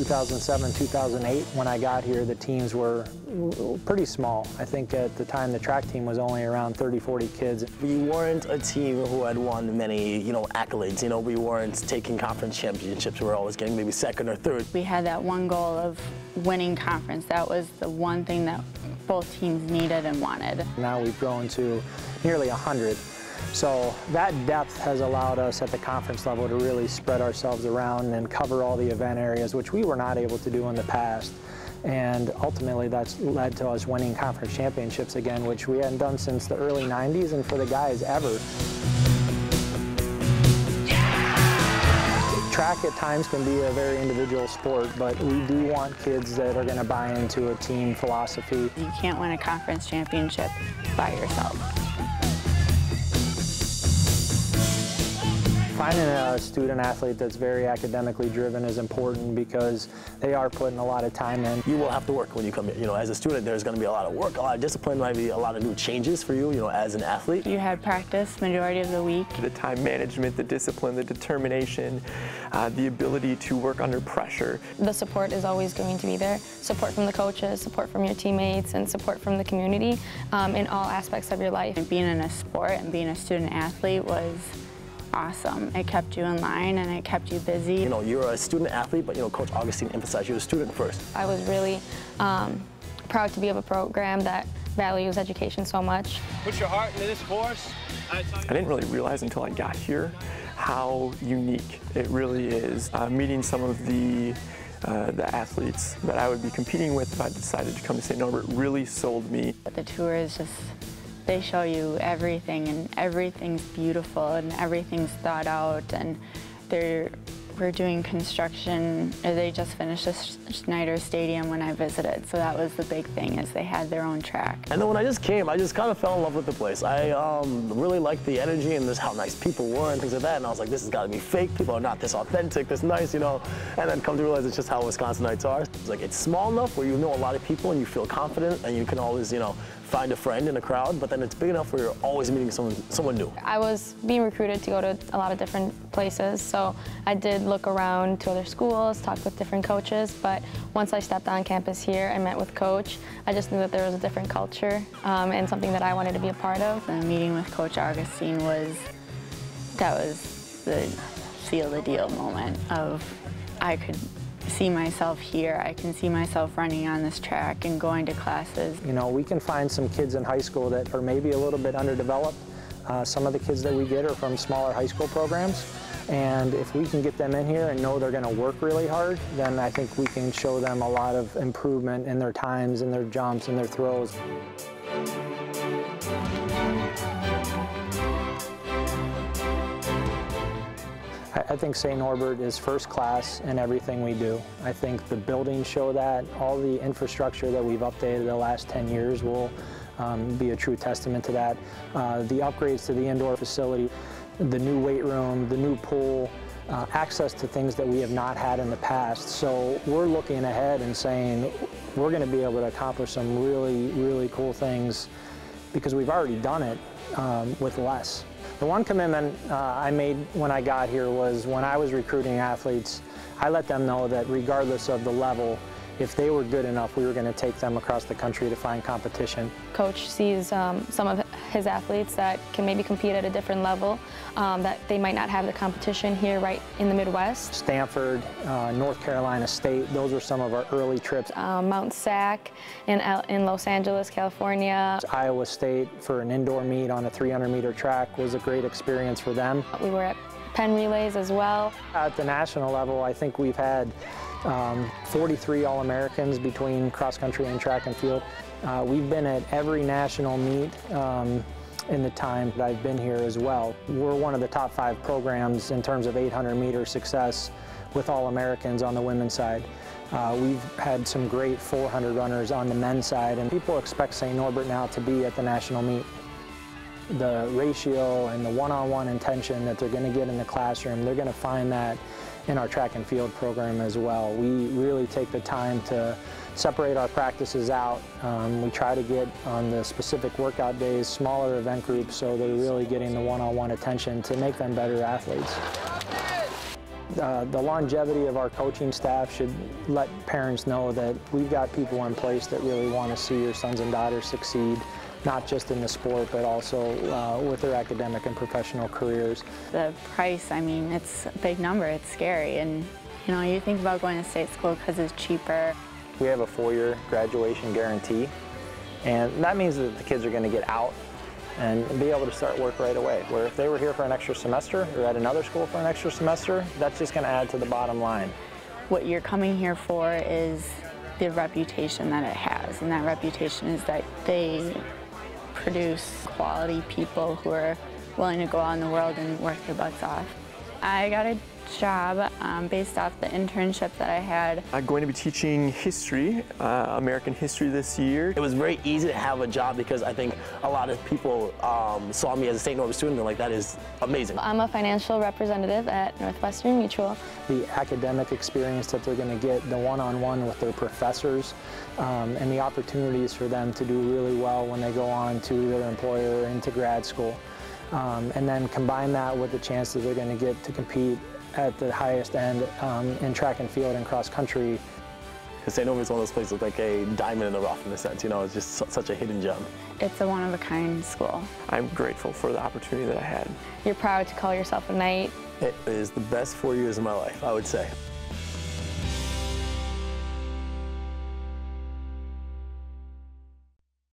2007, 2008, when I got here, the teams were pretty small. I think at the time the track team was only around 30, 40 kids. We weren't a team who had won many, you know, accolades. You know, we weren't taking conference championships. We were always getting maybe second or third. We had that one goal of winning conference. That was the one thing that both teams needed and wanted. Now we've grown to nearly 100. So that depth has allowed us at the conference level to really spread ourselves around and cover all the event areas, which we were not able to do in the past. And ultimately that's led to us winning conference championships again, which we hadn't done since the early 90s and for the guys ever. Track at times can be a very individual sport, but we do want kids that are going to buy into a team philosophy. You can't win a conference championship by yourself. Finding a student athlete that's very academically driven is important because they are putting a lot of time in. You will have to work when you come here. You know, as a student, there's going to be a lot of work, a lot of discipline, might be a lot of new changes for you, you know, as an athlete. You had practice majority of the week. The time management, the discipline, the determination, uh, the ability to work under pressure. The support is always going to be there. Support from the coaches, support from your teammates, and support from the community um, in all aspects of your life. And being in a sport and being a student athlete was awesome. It kept you in line and it kept you busy. You know, you're a student athlete, but you know, Coach Augustine emphasized you're a student first. I was really um, proud to be of a program that values education so much. Put your heart into this course. I didn't really realize until I got here how unique it really is. Uh, meeting some of the uh, the athletes that I would be competing with if I decided to come to St. Norbert really sold me. The tour is just they show you everything and everything's beautiful and everything's thought out and they're we're doing construction. They just finished the Schneider Stadium when I visited, so that was the big thing is they had their own track. And then when I just came, I just kind of fell in love with the place. I um, really liked the energy and this how nice people were and things like that. And I was like, this has got to be fake. People are not this authentic, this nice, you know. And then come to realize it's just how Wisconsinites are. It's like it's small enough where you know a lot of people and you feel confident and you can always, you know, find a friend in a crowd, but then it's big enough where you're always meeting someone, someone new. I was being recruited to go to a lot of different places, so I did look around to other schools, talk with different coaches, but once I stepped on campus here and met with Coach, I just knew that there was a different culture um, and something that I wanted to be a part of. The meeting with Coach Augustine was, that was the seal the deal moment of I could see myself here. I can see myself running on this track and going to classes. You know, we can find some kids in high school that are maybe a little bit underdeveloped. Uh, some of the kids that we get are from smaller high school programs. And if we can get them in here and know they're going to work really hard, then I think we can show them a lot of improvement in their times, in their jumps, and their throws. I think St. Norbert is first class in everything we do. I think the buildings show that. All the infrastructure that we've updated the last 10 years will um, be a true testament to that. Uh, the upgrades to the indoor facility, the new weight room, the new pool, uh, access to things that we have not had in the past. So we're looking ahead and saying we're going to be able to accomplish some really, really cool things because we've already done it um, with less. The one commitment uh, I made when I got here was when I was recruiting athletes, I let them know that regardless of the level, if they were good enough, we were going to take them across the country to find competition. Coach sees um, some of his athletes that can maybe compete at a different level, um, that they might not have the competition here right in the Midwest. Stanford, uh, North Carolina State, those were some of our early trips. Um, Mount Sac in, in Los Angeles, California. Iowa State for an indoor meet on a 300 meter track was a great experience for them. We were at Penn Relays as well. At the national level, I think we've had um, 43 All-Americans between cross country and track and field. Uh, we've been at every national meet um, in the time that I've been here as well. We're one of the top five programs in terms of 800 meter success with All-Americans on the women's side. Uh, we've had some great 400 runners on the men's side and people expect St. Norbert now to be at the national meet. The ratio and the one-on-one -on -one intention that they're going to get in the classroom, they're going to find that in our track and field program as well. We really take the time to separate our practices out. Um, we try to get on the specific workout days, smaller event groups, so they're really getting the one-on-one -on -one attention to make them better athletes. uh, the longevity of our coaching staff should let parents know that we've got people in place that really want to see your sons and daughters succeed, not just in the sport, but also uh, with their academic and professional careers. The price, I mean, it's a big number, it's scary. And, you know, you think about going to state school because it's cheaper. We have a four-year graduation guarantee, and that means that the kids are going to get out and be able to start work right away. Where if they were here for an extra semester or at another school for an extra semester, that's just going to add to the bottom line. What you're coming here for is the reputation that it has, and that reputation is that they produce quality people who are willing to go out in the world and work their butts off. I got a job um, based off the internship that I had. I'm going to be teaching history, uh, American history this year. It was very easy to have a job because I think a lot of people um, saw me as a St. Norbert student and like, that is amazing. I'm a financial representative at Northwestern Mutual. The academic experience that they're going to get, the one-on-one with their professors, um, and the opportunities for them to do really well when they go on to their employer or into grad school. Um, and then combine that with the chances they're going to get to compete at the highest end um, in track and field and cross country. Because St. Norbert's one of those places like a diamond in the rough in a sense, you know, it's just such a hidden gem. It's a one-of-a-kind school. I'm grateful for the opportunity that I had. You're proud to call yourself a knight. It is the best four years of my life, I would say.